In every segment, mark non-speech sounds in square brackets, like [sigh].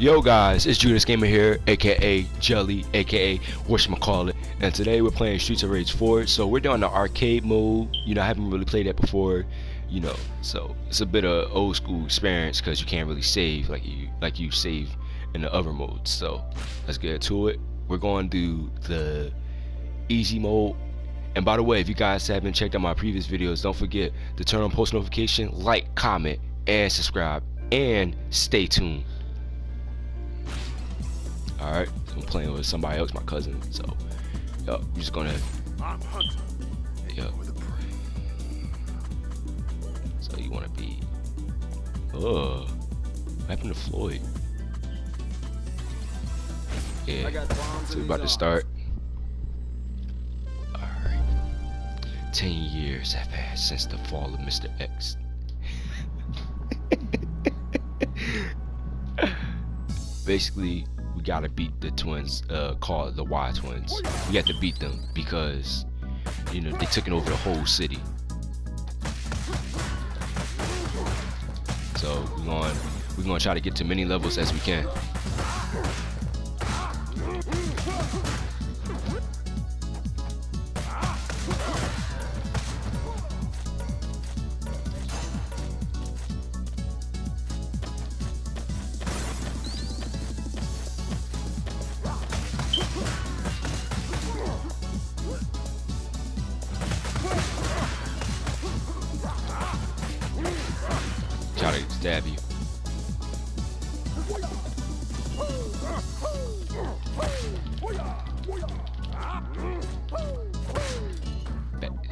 Yo guys, it's Juderz Gamer here, aka Jelly, aka whatchamacallit, and today we're playing Streets of Rage 4, so we're doing the arcade mode, you know, I haven't really played that before, you know, so it's a bit of old school experience because you can't really save like you like you save in the other modes, so let's get to it. We're going to do the easy mode, and by the way, if you guys haven't checked out my previous videos, don't forget to turn on post notification, like, comment, and subscribe, and stay tuned. Alright, I'm playing with somebody else, my cousin. So, yo, I'm just gonna. I'm hunter. Yo. So you wanna be? Oh, what happened to Floyd? Yeah. So we about to start. Alright. Ten years have passed since the fall of Mr. X. [laughs] Basically, we gotta beat the twins, uh, called the Y twins. We have to beat them because, you know, they took over the whole city. So we're going, we're gonna try to get to many levels as we can.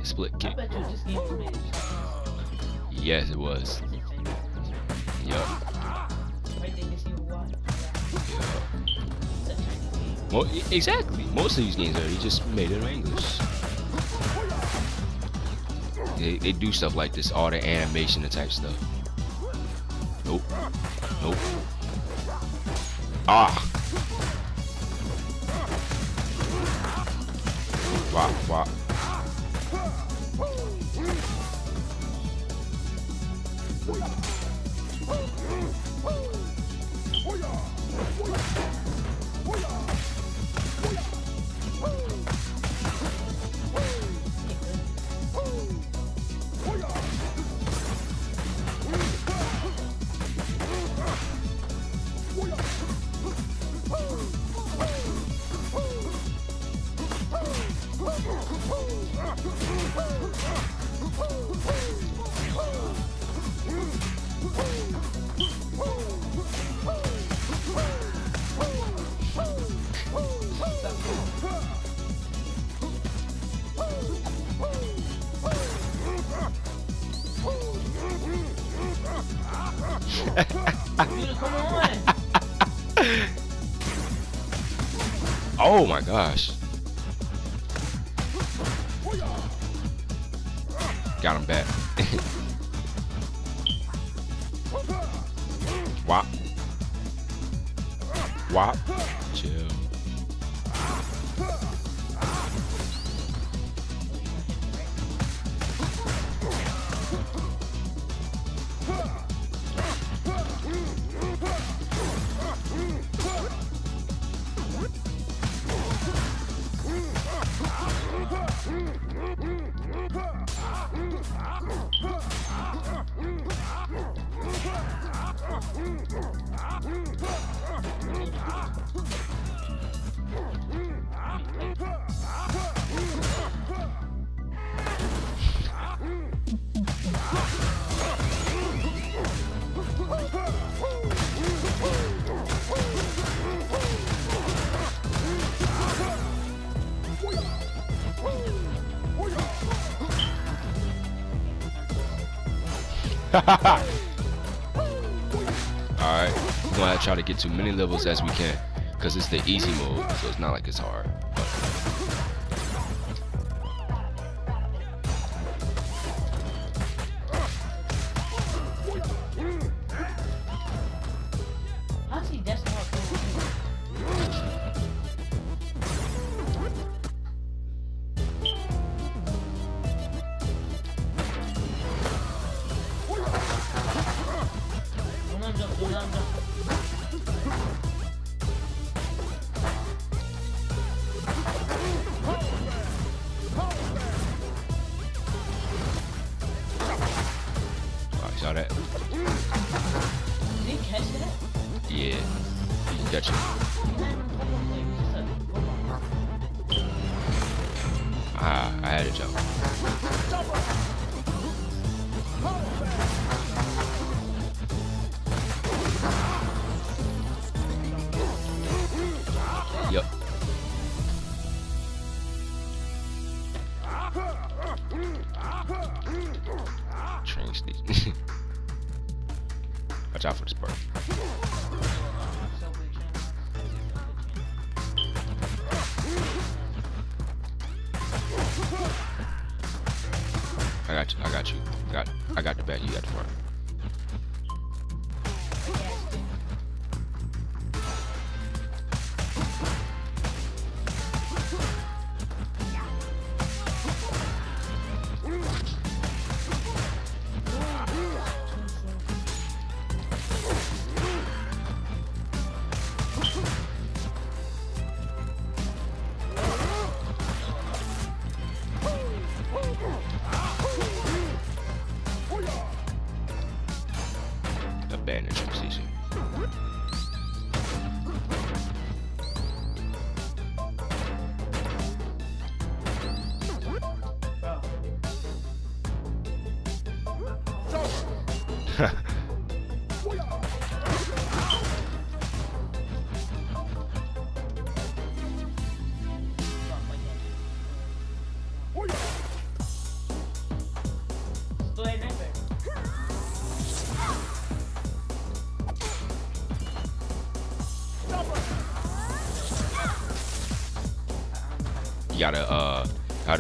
Split kick. Yes, it was. Yup. Well, exactly. Most of these games are they just made it in English. They, they do stuff like this, all the animation and type stuff. Nope. Nope. Ah. Wow, wow. Oh [laughs] Alright, we're gonna try to get to many levels as we can. Because it's the easy mode, so it's not like it's hard. [laughs] Watch out for this bird. I got you. I got you. Got. I got the back. You got the front.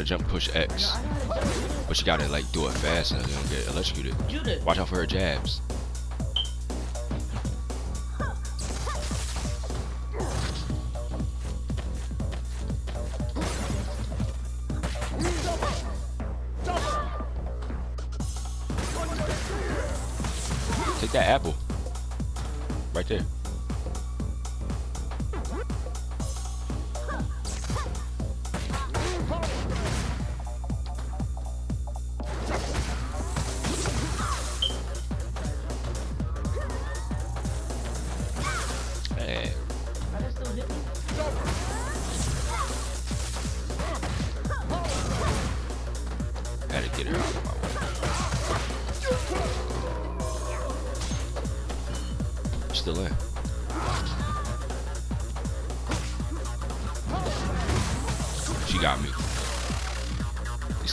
Jump push X, but you gotta like do it fast so you don't get electrocuted. Watch out for her jabs.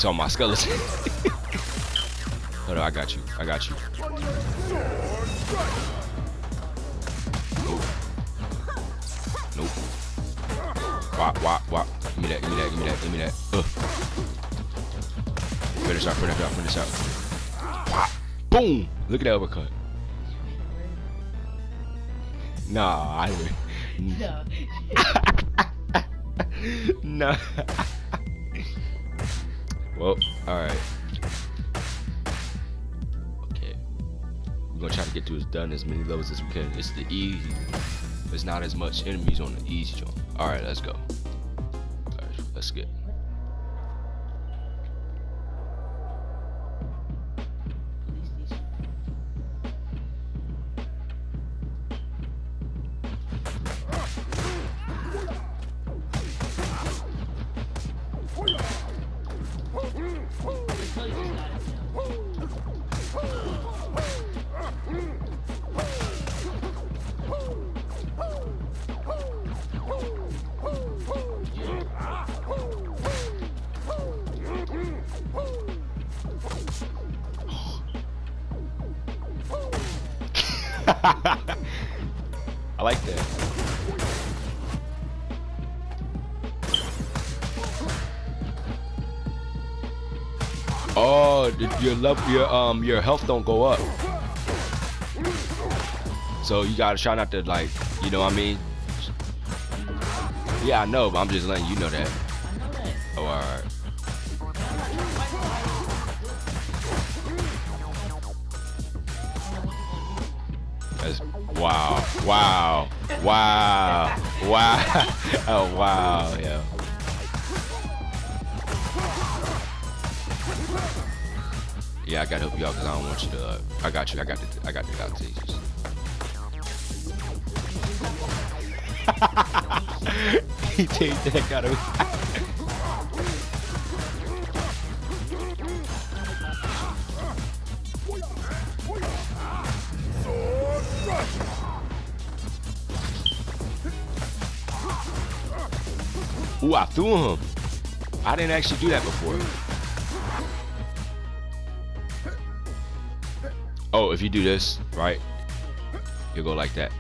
Saw my skeleton. Hold on, I got you. I got you. Nope. Nope. Wop, wop, wop. Give me that, give me that, give me that, give me that. Ugh. Finish out, finish out, finish out. Wop. Boom! Look at that uppercut. Nah, I would. [laughs] No. [laughs] no. As many levels as we can. It's the easy. There's not as much enemies on the easy jump. Alright, let's go. Alright, let's get. [laughs] I like that. Oh, your level, your um, your health don't go up. So you gotta try not to like, you know what I mean? Yeah, I know, but I'm just letting you know that. Wow, wow, wow, [laughs] oh wow, yeah. Yeah, I gotta help out because I don't want you to. Uh, I got you. I got the. I got the got tasers. [laughs] he the heck out of me. [laughs] Ooh, I threw him. I didn't actually do that before. Oh, if you do this, right, you'll go like that.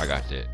I got that.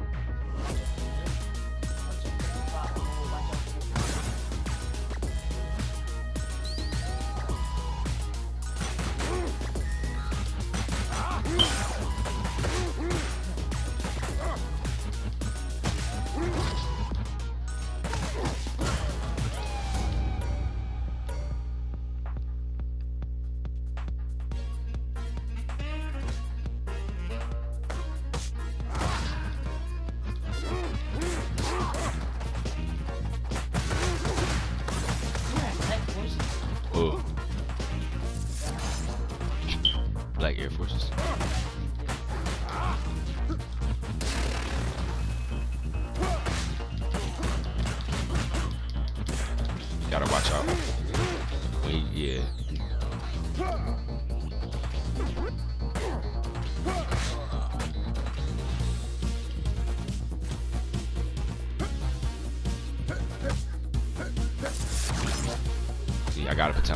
Too.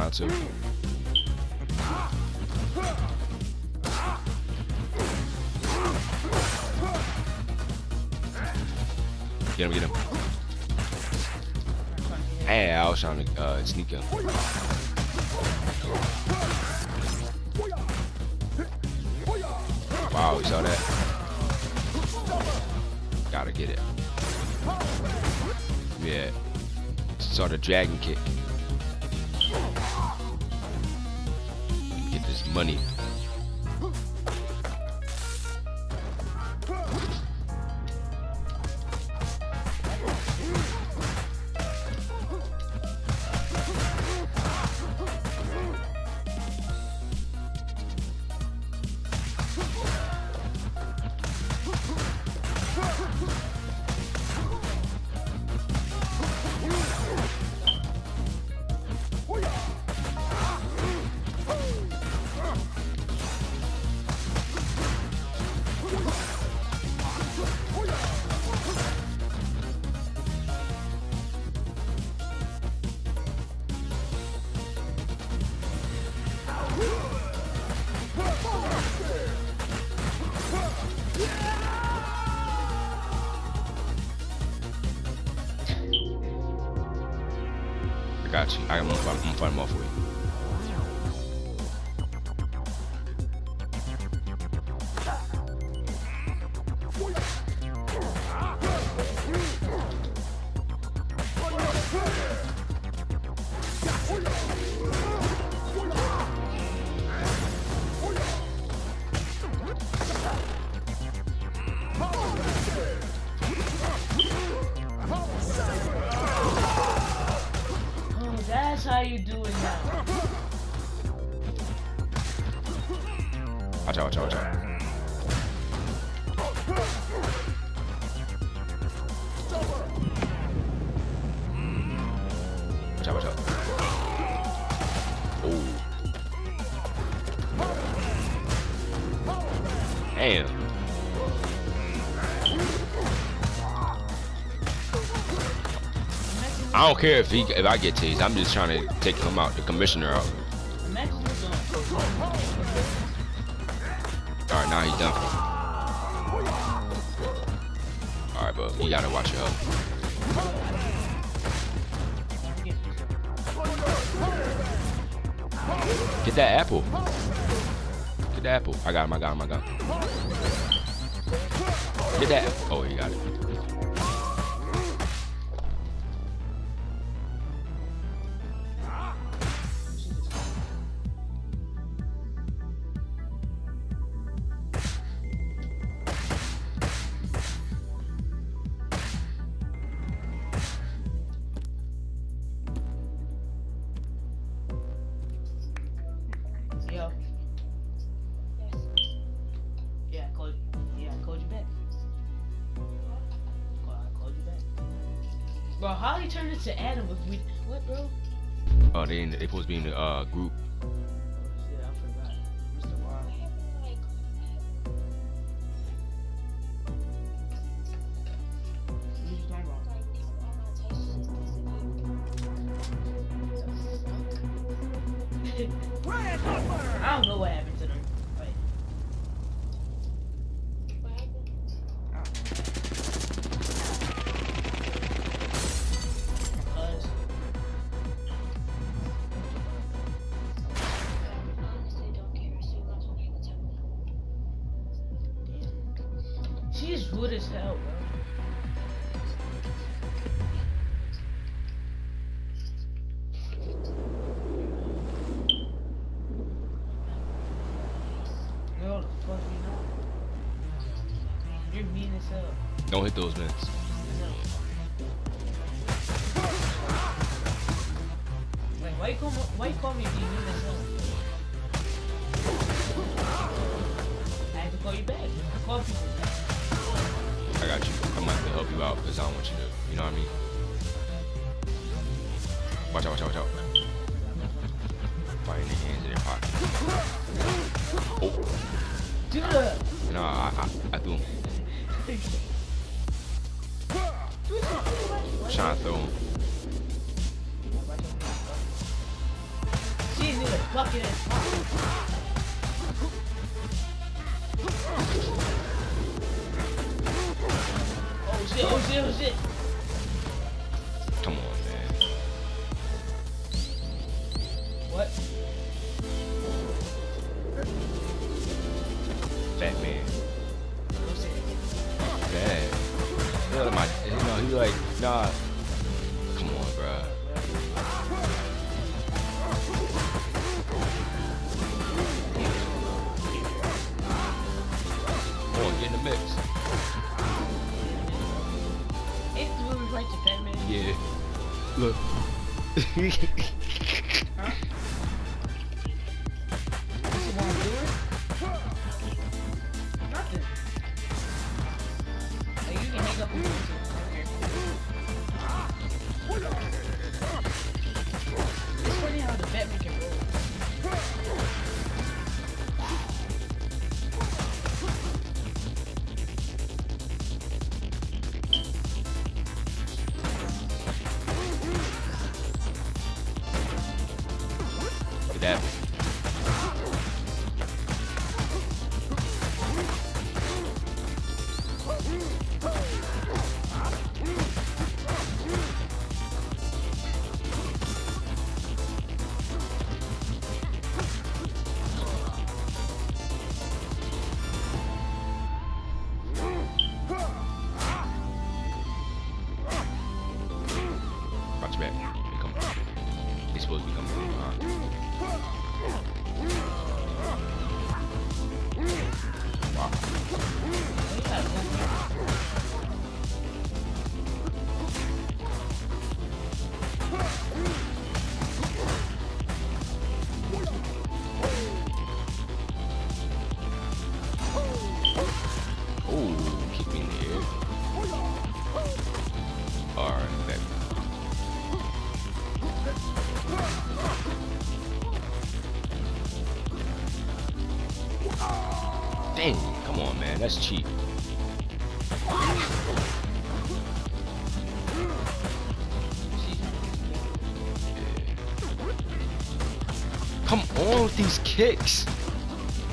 Get him, get him. Hey, I was trying to uh, sneak him. Wow, you saw that? Gotta get it. Yeah. Saw the dragon kick. Got you. I'm gonna I'm gonna him off for. Care if he if I get tased. I'm just trying to take him out, the commissioner out. Imagine you. All right, now he's done. All right, but you gotta watch your health. Get that apple. Get that apple. I got him. I got him. I got him. Get that. Oh, you got it. Into Adam with we what bro? Oh, they in, they supposed to be in the uh group. Those. Like, why you call me, why you call me being mean as hell? I had to call you back. I call people. I got you. I'm gonna help you out because I don't want you to. You know what I mean? Watch out! Watch out! Watch out! In their hands in their pocket. Oh, Dude! no, I, I, I threw him. [laughs] Trying to throw him. She knew it. Bucket ass. Oh shit, oh shit, oh shit. Come on, man. What? Like, nah. Watch come on, cheap. Come on with these kicks.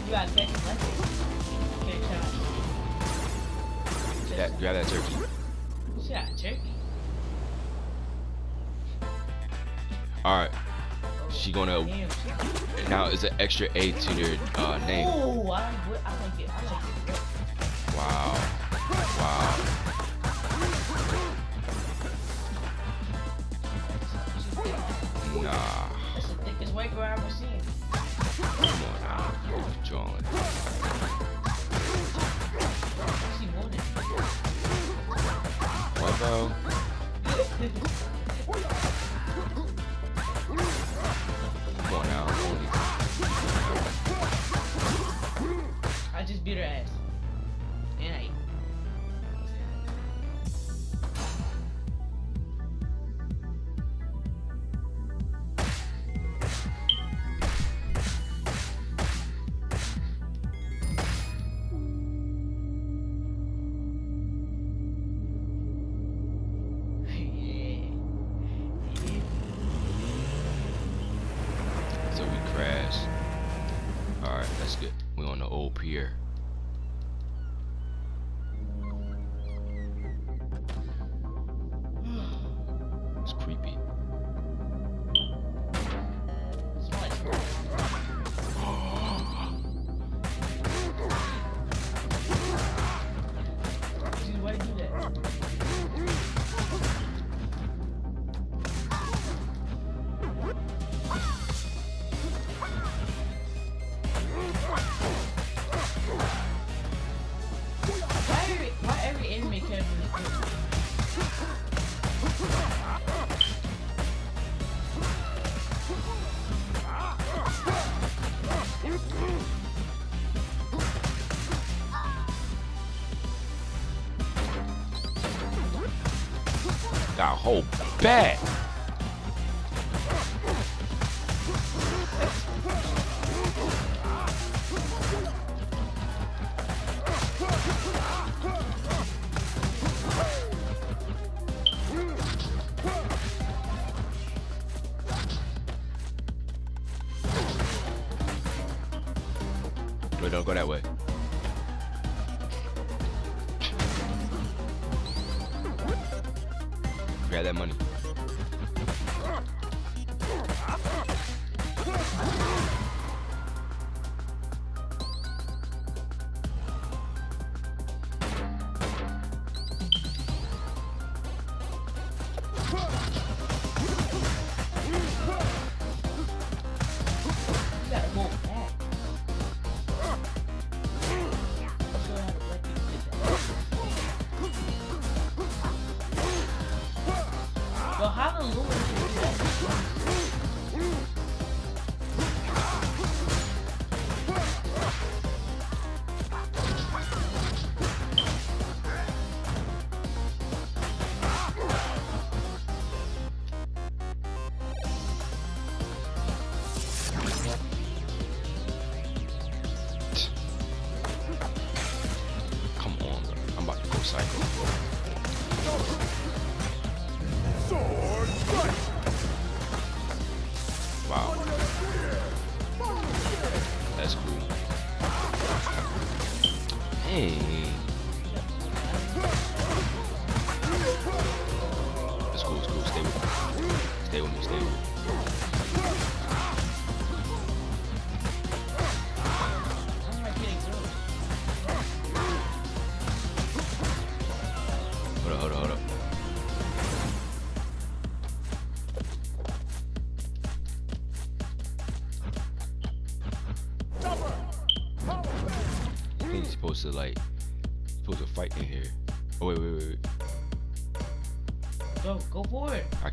You gotta catch it like it. Okay, shot. That, grab that turkey. Turkey. Alright, she gonna now is an extra A to their uh, name. Oh, I. I bad. Wait, don't go that way. Grab that money.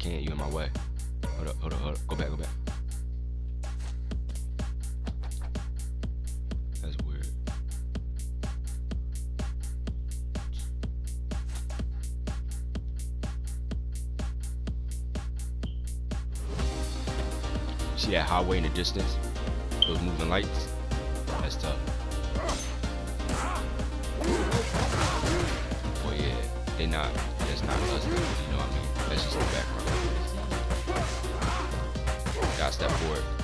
can't. You in my way. Hold up, hold up, hold up. Go back, go back. That's weird. See that highway in the distance? Those moving lights? That's tough. Oh yeah, they not, that's not us. That's just the background. Got step forward.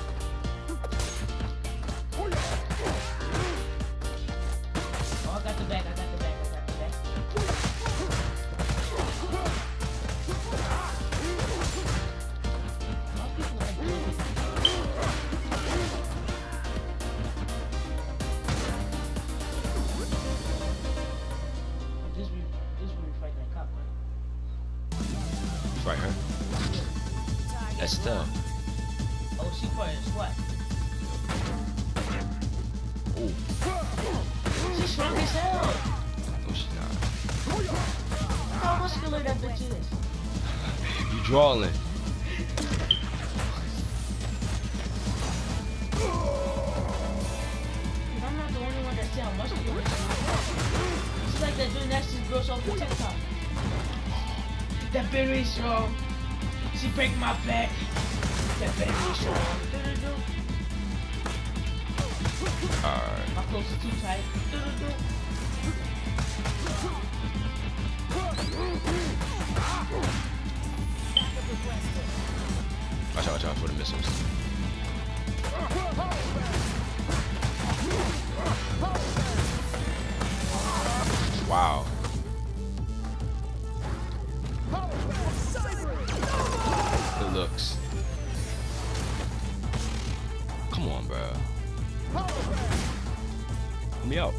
Me out.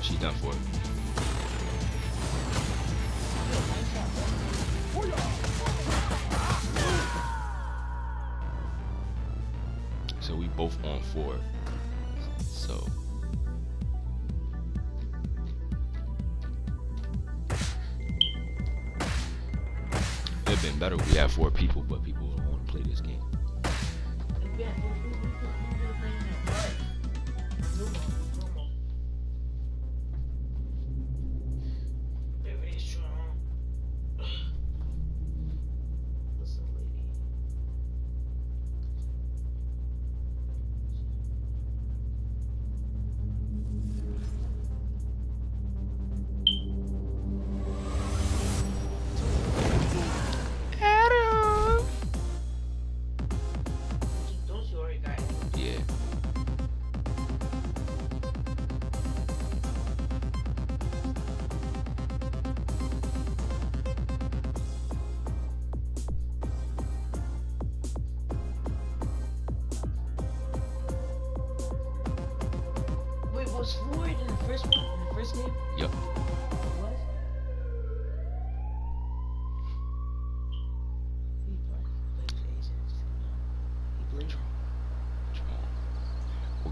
She's done for it. So we both on four. Had four people, but people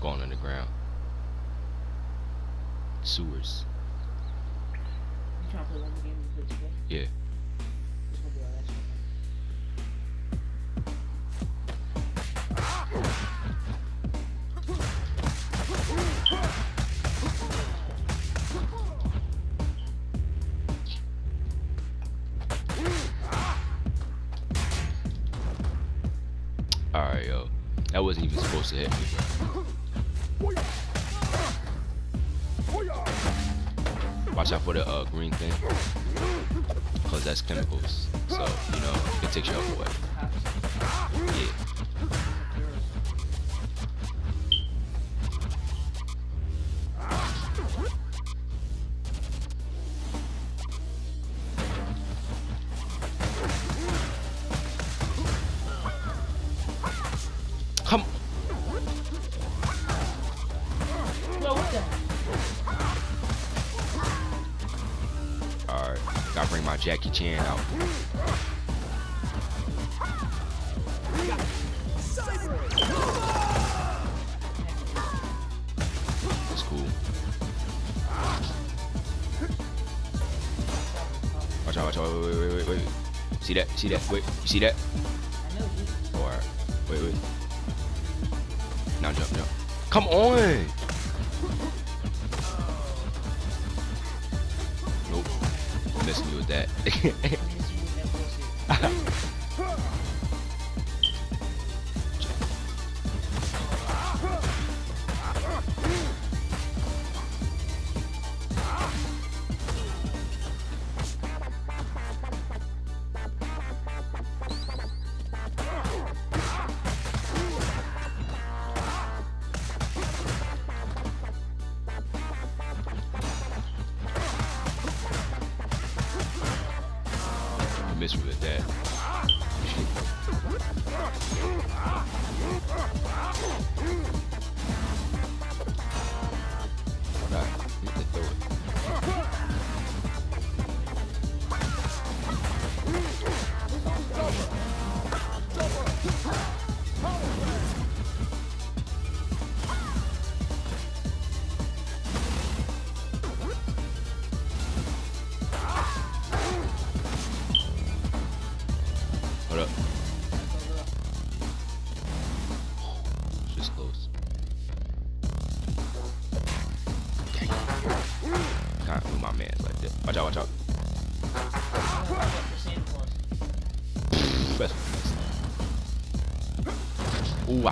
going underground. Sewers. You trying to play one more game and play today? Yeah. It's gonna be all that. Alright, yo. That wasn't even supposed to hit me, bro. Watch out for the uh, green thing. Because that's chemicals. So, you know, it takes you up away. Yeah. Jackie Chan out. That's cool. Watch out, watch out, wait, wait, wait, wait, wait. See that? See that? Wait, you see that? Or wait, wait. Now jump, jump. Come on!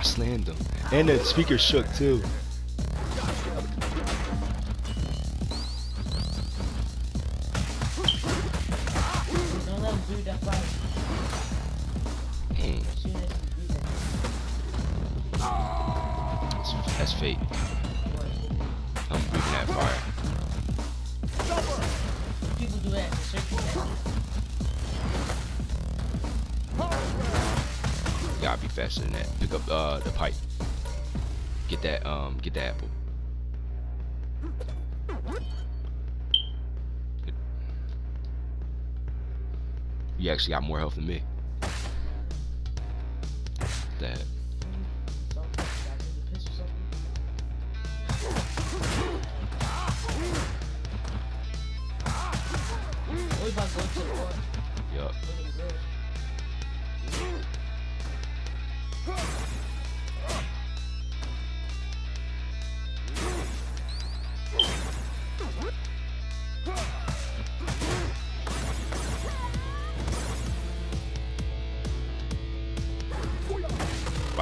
I slammed him. And the speaker shook too. Actually got more health than me.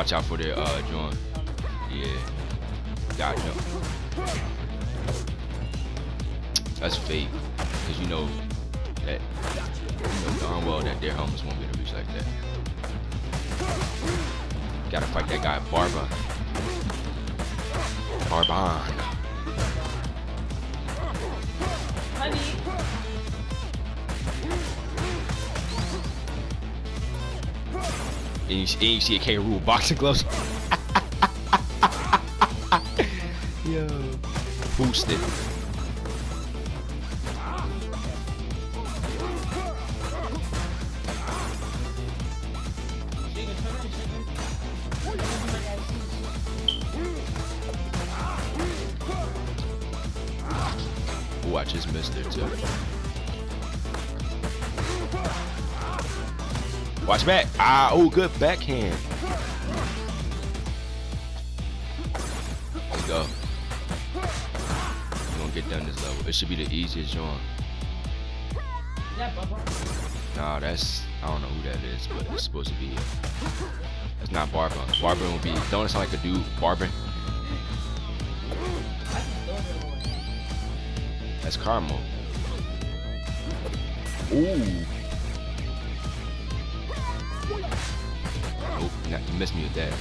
Watch out for the uh, John. Yeah. Got jump. That's fake. Cause you know that you know darn well that their helmets won't be able to reach like that. Gotta fight that guy Barba. Barbon. Honey, And you, see a K. Rule boxing gloves. [laughs] Yo. Boosted. Oh, good backhand. You go. You gonna get done this level. It should be the easiest one. Nah, that's I don't know who that is, but it's supposed to be. Uh, that's not Barbon. Barbon will be. Don't it sound like a dude? One. That's Carmo. Ooh. Not, you missed me with that.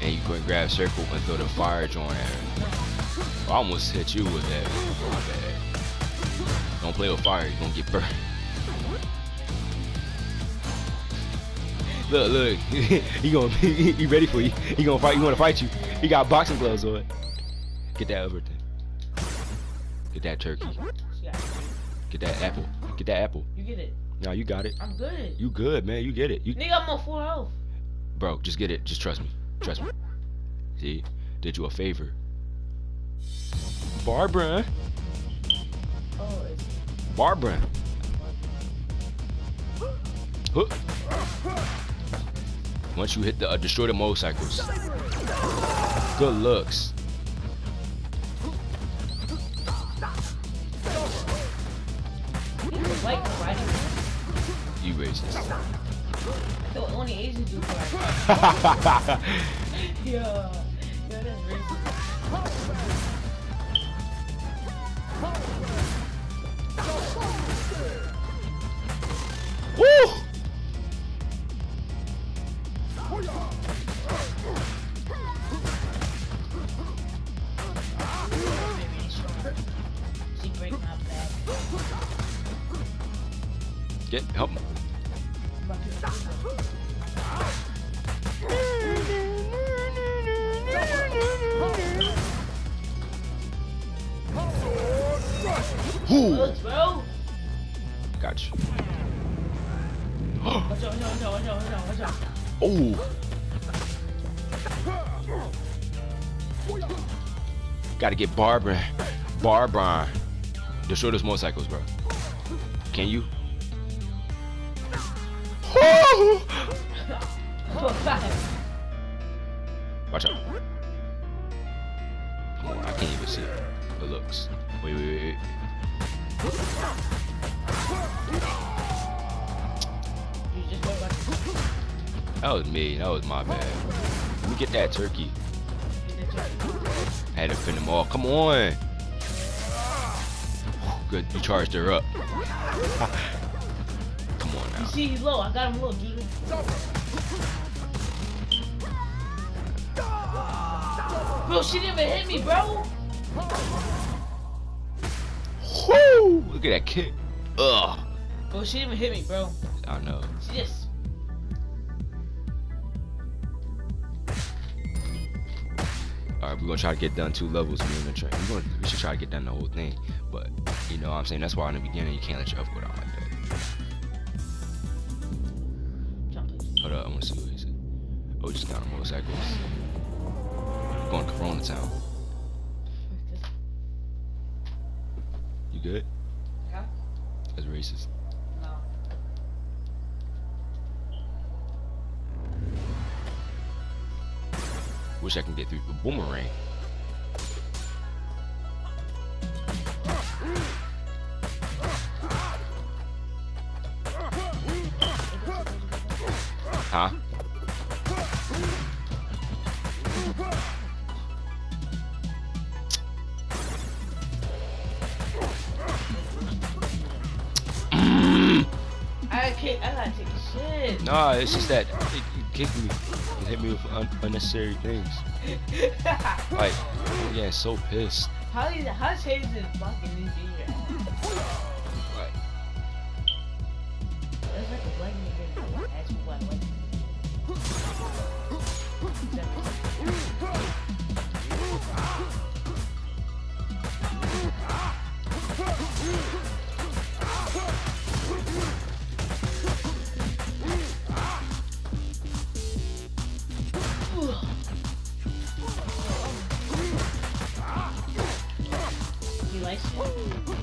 And you and grab circle and throw the fire joint at her. Oh, I almost hit you with that. My bad. Don't play with fire, you're gonna get burned. Look, look, [laughs] he gonna [laughs] he ready for you. He gonna fight. He wanna fight you. He got boxing gloves on. Get that over there. Get that turkey. Get that apple. Get that apple. you get it. Nah, you got it. I'm good. You good, man. You get it. You, Nigga, I'm on full health. bro, just get it. Just trust me. Trust me. See, did you a favor. Barbara. Oh, it's Barbara. Huh. Once you hit the uh, destroy the motorcycles. Good looks. White riding. You racist. Thought only Asians do. Yeah, yeah, that's racist. Woo! Watch out, watch out. Oh. Gotta get Barbara. Barbara. Destroy those motorcycles, bro. Can you? [laughs] Watch out. On, I can't even see the looks. Wait, wait, wait. That was me. That was my bad. Let me get that turkey. I had to finish them all. Come on. good. You charged her up. [laughs] Come on now. You see, he's low. I got him low, dude. Bro, she didn't even hit me, bro. Woo! Look at that kick. Ugh. Bro, she didn't even hit me, bro. I know. She just. All right, we're gonna try to get done two levels. Me and the train. We're gonna, we should try to get done the whole thing. But you know, what I'm saying that's why in the beginning you can't let your up go down like that. Jump. Hold up, I wanna see what he said. Oh, just got on motorcycles. Going to Corona Town. You good? Huh? That's racist. No. Wish I can get through the boomerang. Can't. I gotta take a shit. Nah, it's just that it, it kicked me. It hit me with un- unnecessary things. [laughs] Like, I'm so pissed. how is how change this fucking this? Like, That's like a black nigga. Ask me what likes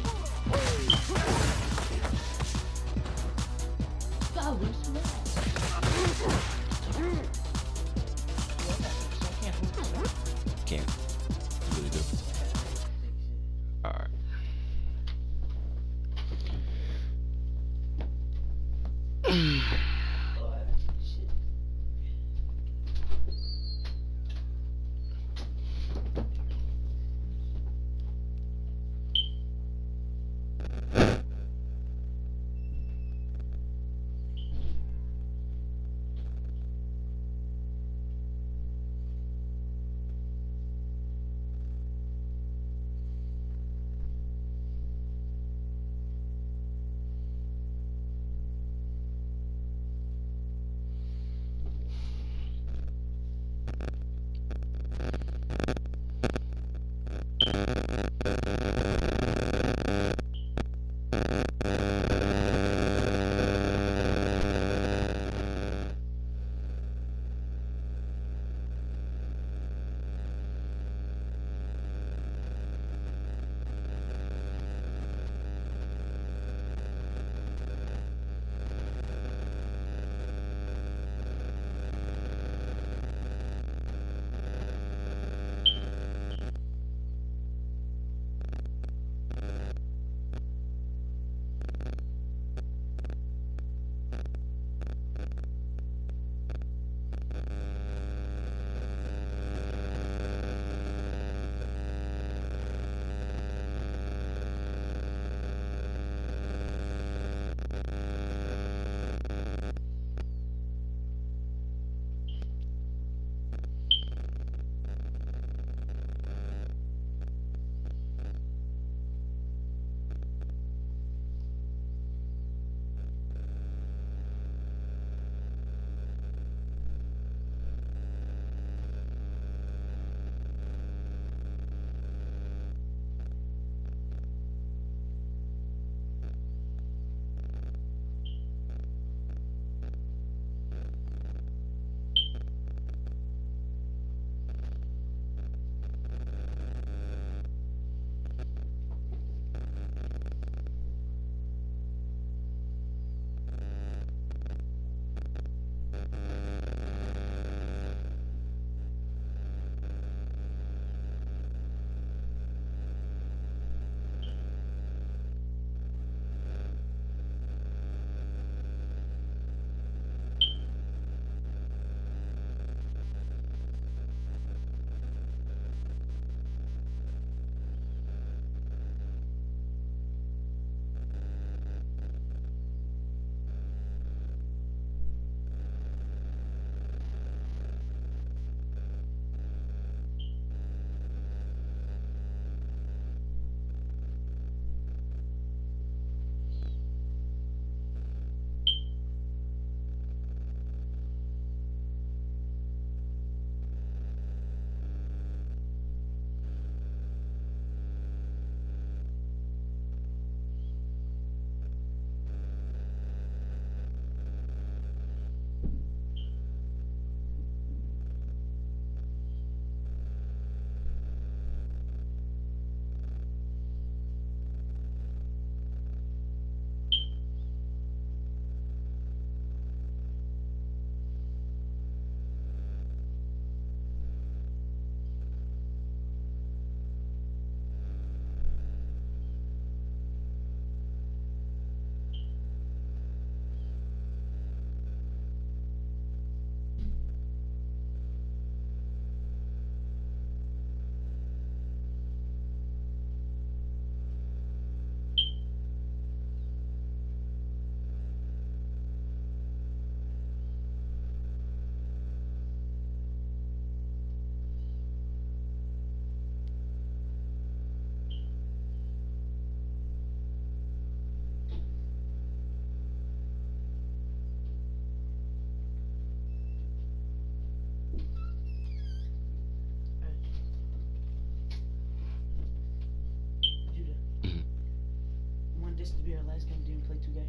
last game. Play 2K?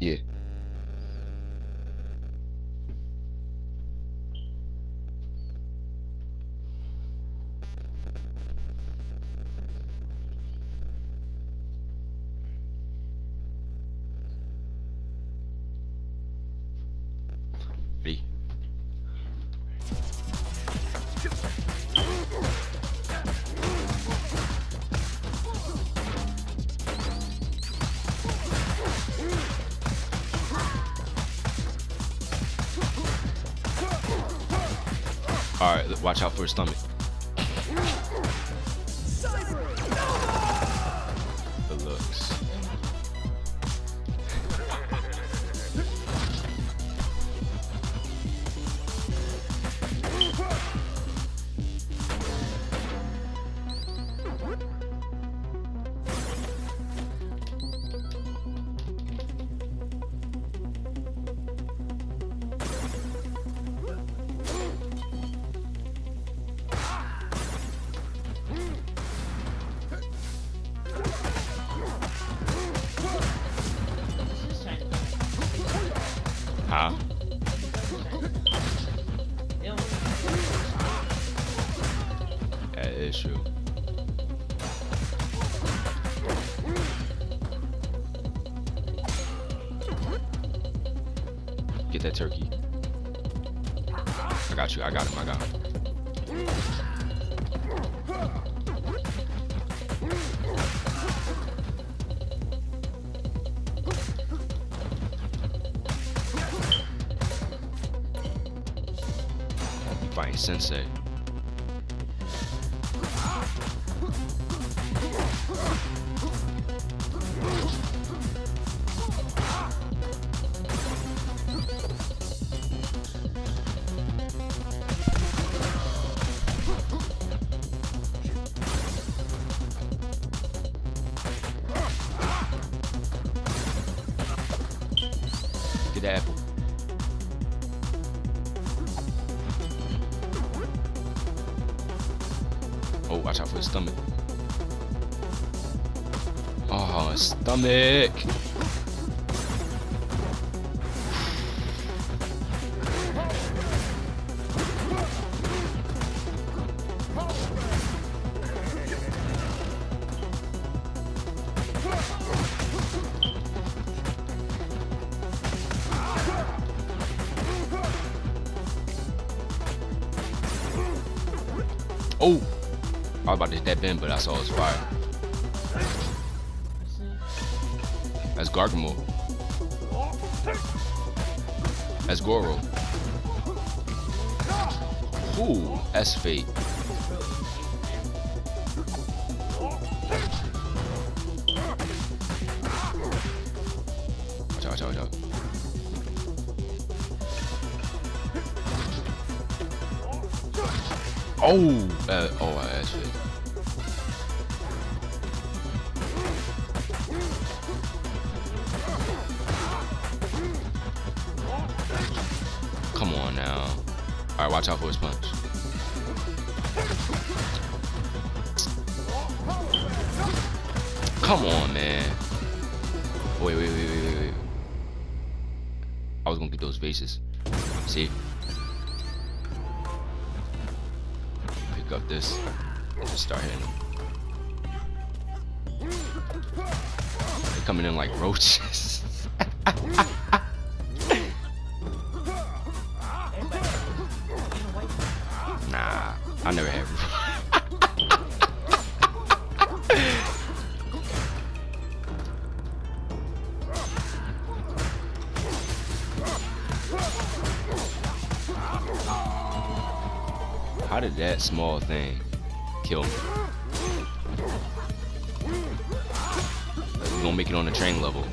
Yeah. Watch out for his stomach. Fighting Oh, watch out for his stomach. Oh, his stomach. That bend, but I saw his fire. That's Gargamel. That's Goro. Ooh, that's fate. I was gonna get those vases. See? Pick up this start hitting them. They're coming in like roaches. [laughs] Nah, I never had. That small thing kill me? We gonna make it on the train level.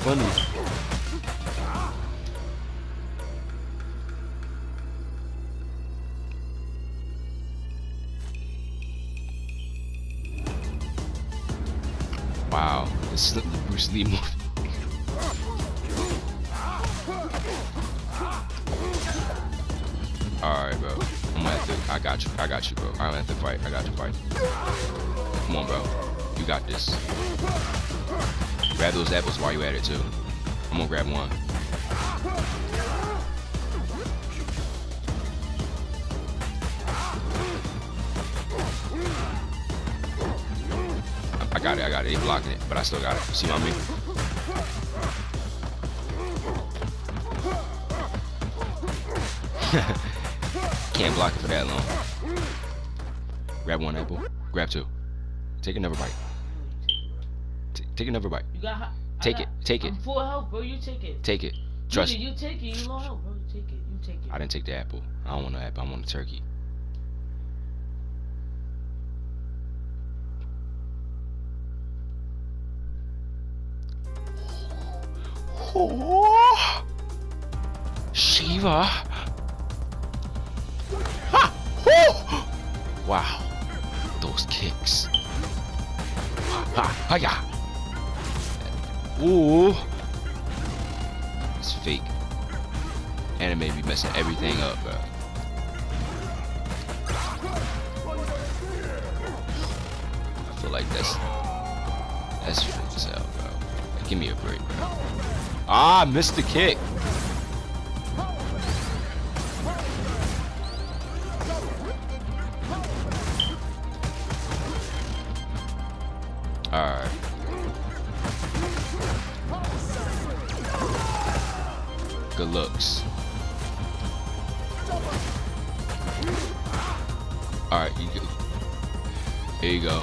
Funny? Wow, this is the Bruce Lee movie. Alright, bro. I'm gonna have to. I got you. I got you, bro. I'm gonna have to fight. I got you, fight. Come on, bro. You got this. Grab those apples while you're at it, too. I'm gonna grab one. I got it. I got it. He blocking it, but I still got it. See what I mean? Can't block it for that long. Grab one apple. Grab two. Take another bite. Take another bite. You got. I Take got- it. Take it. I'm full health, bro. You take it. Take it. Trust. You, you take it. You low health, bro. You take it. You take it. I didn't take the apple. I don't want the apple. I want the turkey. Oh, Shiva. Ha! Oh! Wow. Those kicks. Ha! Hiya! Ooh. It's fake. Anime be messing everything up, bro. I feel like that's that's as hell, bro. Like, give me a break, bro. Ah, missed the kick. Good looks. Alright, you go. Here you go.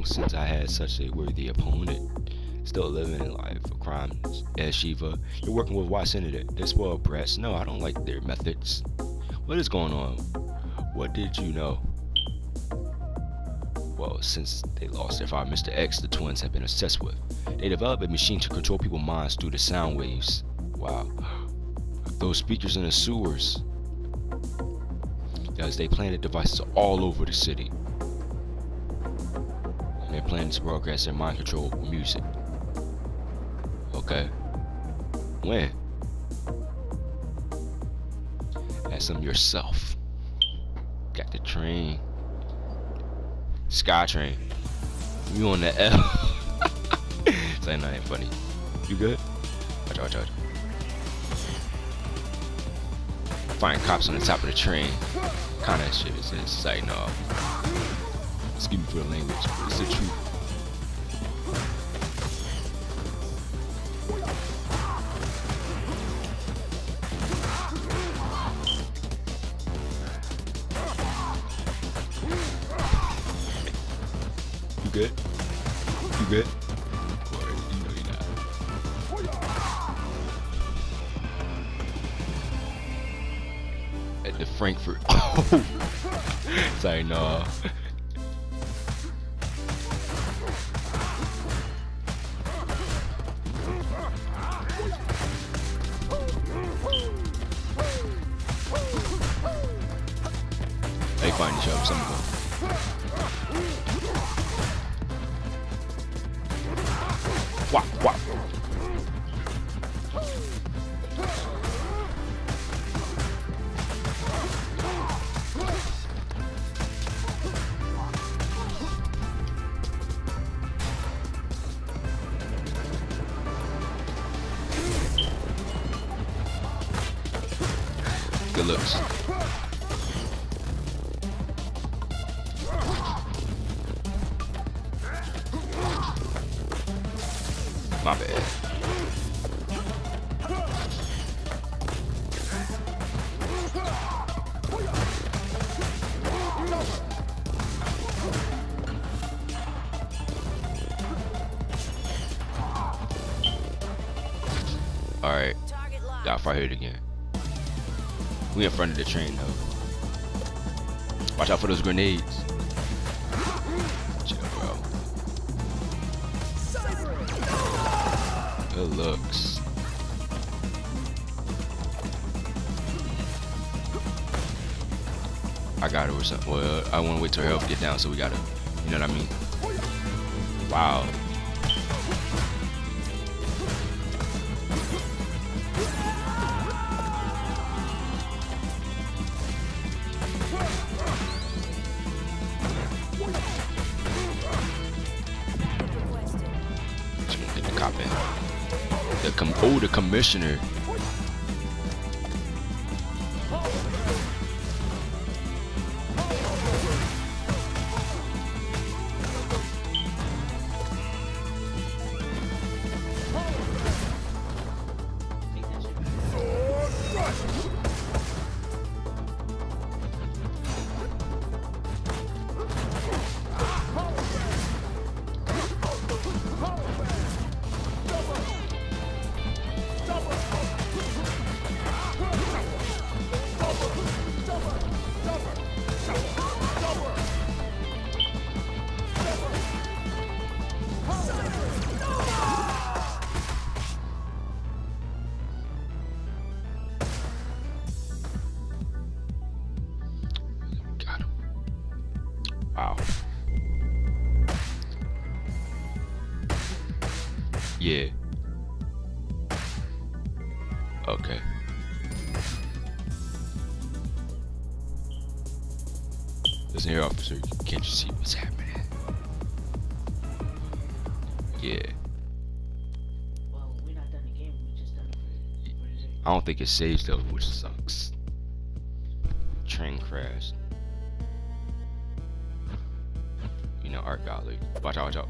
Long since I had such a worthy opponent. Still living in life of crimes. As Shiva, you're working with white senator. They're spoiled brats. No, I don't like their methods. What is going on? What did you know? Well, since they lost their father, Mr. X, the twins have been obsessed with. They developed a machine to control people's minds through the sound waves. Wow. Those speakers in the sewers. Guys, they planted devices all over the city. They're to broadcast their mind control music. Okay. When? Ask them yourself. Got the train. Skytrain. You on the [laughs] L. it's like, funny. You good? Watch out, watch out. Find cops on the top of the train. Kind of shit is this. Like, no. Excuse me for the language, it's the truth. We in front of the train though. Watch out for those grenades. Chill, bro. Good looks. I got it or something. Well, I want to wait till her health get down, so we gotta, you know what I mean? Wow. Commissioner. Yeah. Well, we're not done the game. We just done for, for today. I don't think it saves though, which sucks. Train crash. You know, art gallery. Watch out, watch out.